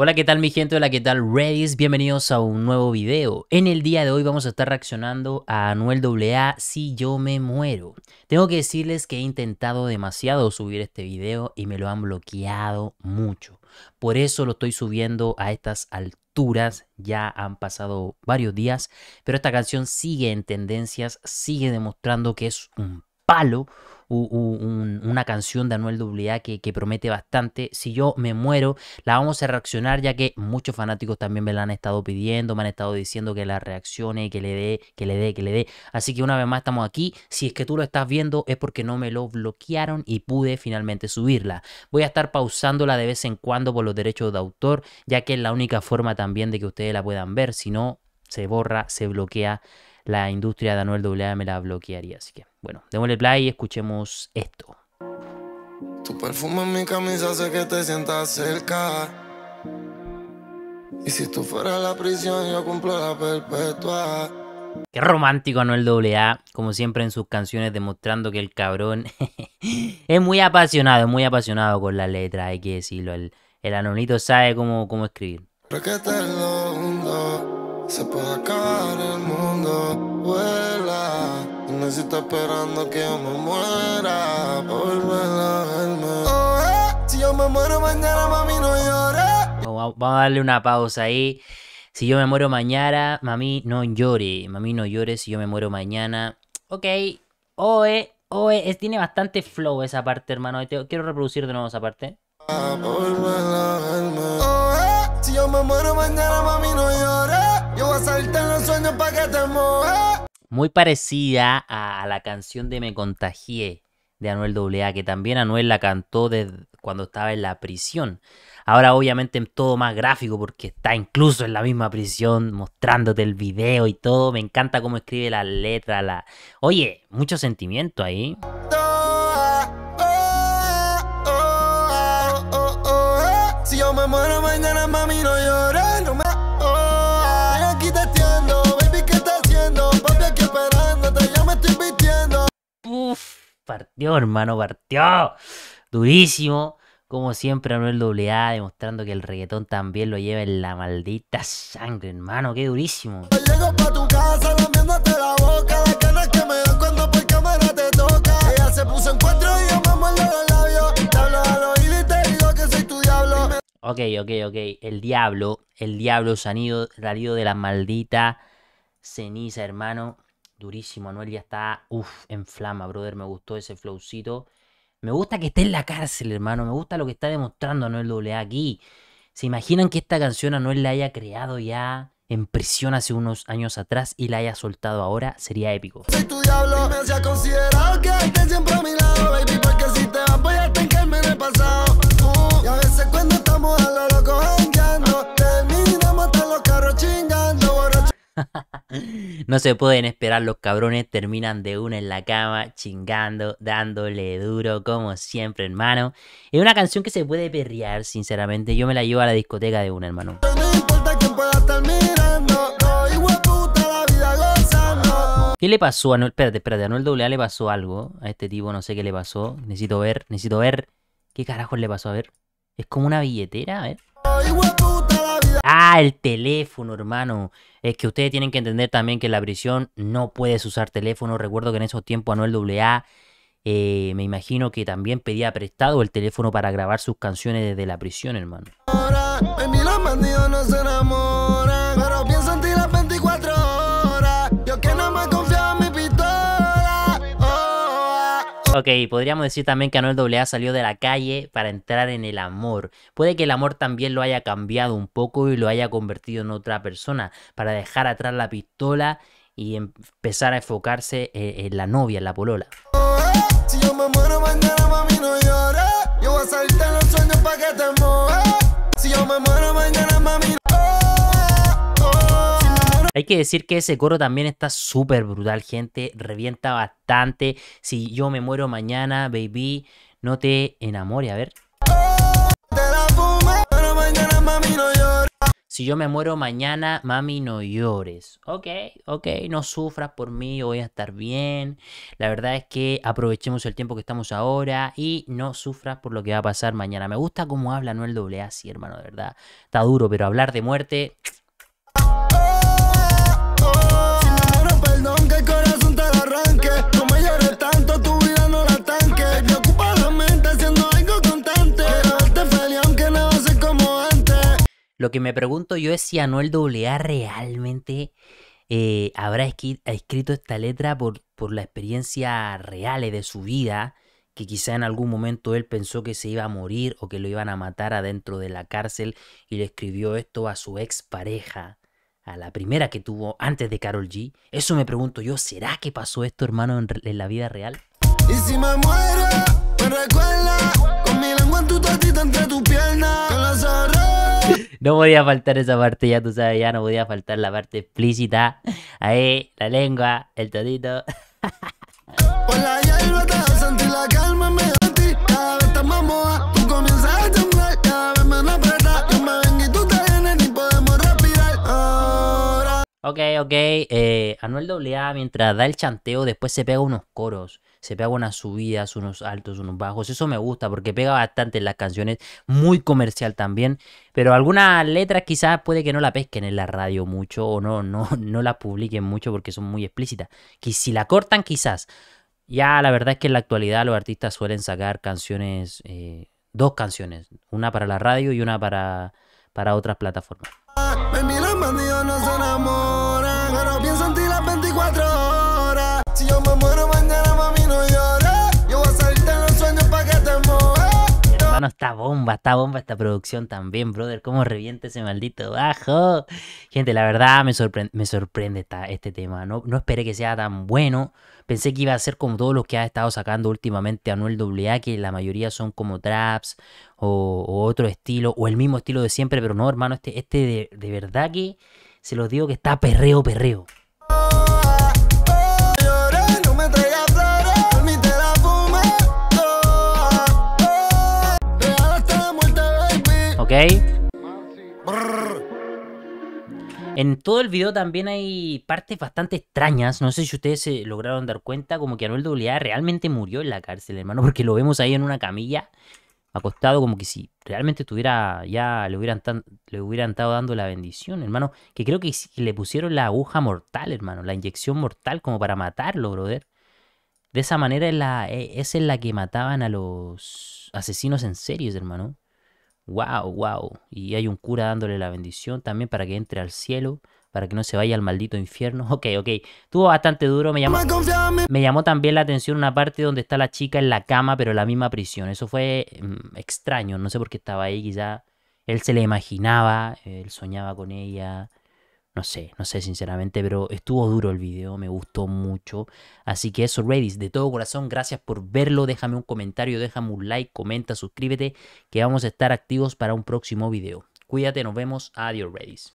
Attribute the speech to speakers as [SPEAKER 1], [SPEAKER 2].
[SPEAKER 1] Hola, ¿qué tal mi gente? Hola, ¿qué tal Redis? Bienvenidos a un nuevo video. En el día de hoy vamos a estar reaccionando a Anuel AA Si Yo Me Muero. Tengo que decirles que he intentado demasiado subir este video y me lo han bloqueado mucho. Por eso lo estoy subiendo a estas alturas. Ya han pasado varios días, pero esta canción sigue en tendencias, sigue demostrando que es un palo, una canción de Anuel AA que, que, promete bastante. Si yo me muero, la vamos a reaccionar ya que muchos fanáticos también me la han estado pidiendo, me han estado diciendo que la reaccione, que le dé, que le dé, que le dé. Así que una vez más estamos aquí. Si es que tú lo estás viendo es porque no me lo bloquearon y pude finalmente subirla. Voy a estar pausándola de vez en cuando por los derechos de autor, ya que es la única forma también de que ustedes la puedan ver. Si no, se borra, se bloquea la industria de Anuel AA me la bloquearía. Así que, bueno, démosle play y escuchemos esto.
[SPEAKER 2] Tu perfume en mi camisa hace que te sientas cerca. Y si tú fueras la prisión, yo cumplo la perpetua.
[SPEAKER 1] Qué romántico Anuel AA, como siempre en sus canciones, demostrando que el cabrón es muy apasionado, es muy apasionado con la letra, hay que decirlo. El, el Anonito sabe cómo, cómo escribir.
[SPEAKER 2] Se puede acabar el mundo, vuela. Y me está esperando que yo me muera. Oh, eh, si yo me muero mañana, mami, no llore.
[SPEAKER 1] Vamos a darle una pausa ahí. Si yo me muero mañana, mami, no llore. Mami, no llore si yo me muero mañana. Ok. Oe, oe, es, tiene bastante flow esa parte, hermano. Quiero reproducir de nuevo esa parte.
[SPEAKER 2] Oh, eh, si yo me muero mañana, mami, no llore. Yo voy a salirte en los sueños para que te mojes.
[SPEAKER 1] Muy parecida a la canción de Me Contagié de Anuel AA, que también Anuel la cantó desde cuando estaba en la prisión. Ahora obviamente todo más gráfico porque está incluso en la misma prisión mostrándote el video y todo. Me encanta cómo escribe la letra. La... Oye, mucho sentimiento ahí. Partió, hermano, partió. Durísimo. Como siempre, Anuel AA demostrando que el reggaetón también lo lleva en la maldita sangre, hermano. Qué durísimo.
[SPEAKER 2] Llego pa tu casa lamiéndote la boca. Las ganas que me dan cuando por cámara te toca. Ella se puso en cuatro y yo me muerdo los labios. Te hablo al oído y te digo que soy tu diablo.
[SPEAKER 1] Ok, ok, ok. El diablo, el diablo salido, salido de la maldita ceniza, hermano. Durísimo, Anuel ya está, uff, en flama, brother. Me gustó ese flowcito. Me gusta que esté en la cárcel, hermano. Me gusta lo que está demostrando Anuel AA aquí. ¿Se imaginan que esta canción Anuel la haya creado ya en prisión hace unos años atrás y la haya soltado ahora? Sería épico.
[SPEAKER 2] Soy tu diablo, me considerado que siempre a mi lado, baby,
[SPEAKER 1] no se pueden esperar, los cabrones terminan de una en la cama, chingando, dándole duro, como siempre, hermano. Es una canción que se puede perrear, sinceramente. Yo me la llevo a la discoteca de una, hermano. ¿Qué le pasó a Anuel? Espérate, espérate, a Anuel AA le pasó algo. A este tipo no sé qué le pasó. Necesito ver, necesito ver. ¿Qué carajos le pasó? A ver. Es como una billetera, a ver. Ah, el teléfono, hermano. Es que ustedes tienen que entender también que en la prisión no puedes usar teléfono. Recuerdo que en esos tiempos Anuel AA eh, me imagino que también pedía prestado el teléfono para grabar sus canciones desde la prisión, hermano. Ok, podríamos decir también que Anuel AA salió de la calle para entrar en el amor. Puede que el amor también lo haya cambiado un poco y lo haya convertido en otra persona, para dejar atrás la pistola y empezar a enfocarse eh, en, la novia, en la polola. Si yo me muero mañana, mami, no Yo voy a los sueños para que Si yo me muero mañana, mami, hay que decir que ese coro también está súper brutal, gente. Revienta bastante. Si yo me muero mañana, baby, no te enamore. A ver. Si yo me muero mañana, mami, no llores. Ok, ok, no sufras por mí, voy a estar bien. La verdad es que aprovechemos el tiempo que estamos ahora y no sufras por lo que va a pasar mañana. Me gusta cómo habla Noel AA, así, hermano, de verdad. Está duro, pero hablar de muerte Lo que me pregunto yo es si Anuel AA realmente eh, habrá escrito esta letra por, por la experiencia real de su vida, que quizá en algún momento él pensó que se iba a morir o que lo iban a matar adentro de la cárcel y le escribió esto a su expareja, a la primera que tuvo antes de Carol G. Eso me pregunto yo, ¿será que pasó esto, hermano, en, la vida real? Y si me muero, me recuerda, no podía faltar esa parte, ya tú sabes, ya no podía faltar la parte explícita. Ahí, la lengua, el todito. Ok, ok. Eh, Anuel AA, mientras da el chanteo, después se pega unos coros se pega unas subidas, unos altos, unos bajos. Eso me gusta porque pega bastante en las canciones, muy comercial también. Pero algunas letras quizás puede que no la pesquen en la radio mucho o no, no, no la publiquen mucho porque son muy explícitas. Que si la cortan quizás. Ya la verdad es que en la actualidad los artistas suelen sacar canciones, eh, dos canciones, una para la radio y una para, para otras plataformas. Está bomba, está bomba esta producción también, brother. ¿Cómo reviente ese maldito bajo? Gente, la verdad me, sorprende, me sorprende este tema. No, no esperé que sea tan bueno. Pensé que iba a ser como todos los que ha estado sacando últimamente Anuel AA, que la mayoría son como traps o, otro estilo, o el mismo estilo de siempre, pero no, hermano, este, este de, de verdad que se los digo que está perreo, perreo. En todo el video también hay partes bastante extrañas. No sé si ustedes se lograron dar cuenta, como que Anuel AA realmente murió en la cárcel, hermano, porque lo vemos ahí en una camilla, acostado, como que si realmente estuviera, ya le hubieran, le hubieran estado dando la bendición, hermano. Que creo que le pusieron la aguja mortal, hermano, la inyección mortal, como para matarlo, brother. De esa manera es, la, e, es en la que mataban a los asesinos en series, hermano. Wow, wow. Y hay un cura dándole la bendición también para que entre al cielo, para que no se vaya al maldito infierno. Ok, ok. Estuvo bastante duro. Me llamó, me llamó también la atención una parte donde está la chica en la cama, pero en la misma prisión. Eso fue mm, extraño. No sé por qué estaba ahí. Quizá él se le imaginaba, él soñaba con ella. No sé, no sé sinceramente, pero estuvo duro el video, me gustó mucho. Así que eso, Redis, de todo corazón, gracias por verlo. Déjame un comentario, déjame un like, comenta, suscríbete, que vamos a estar activos para un próximo video. Cuídate, nos vemos. Adiós, Redis.